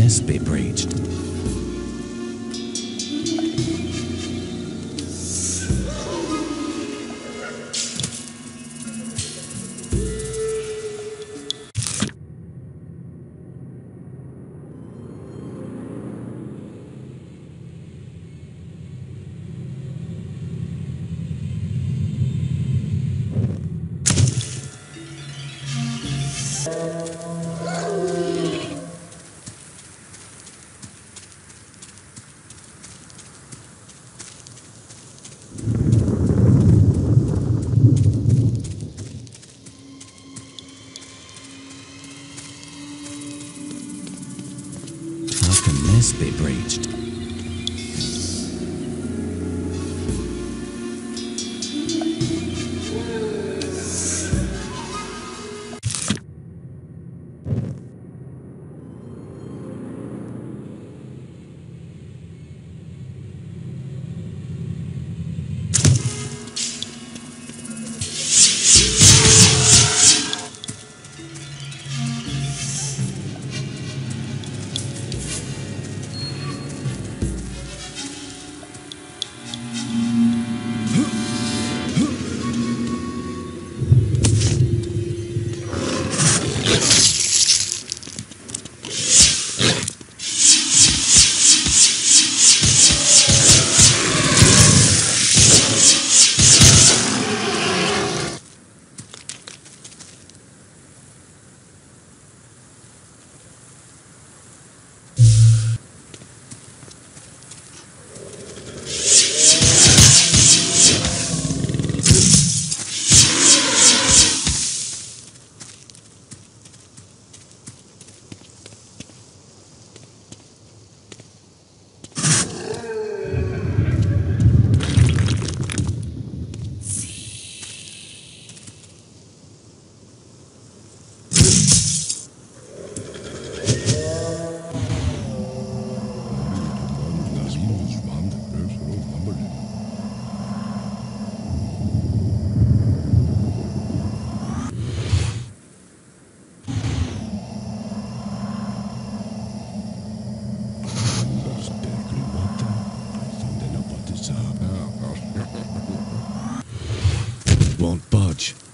must be breached. How Budge.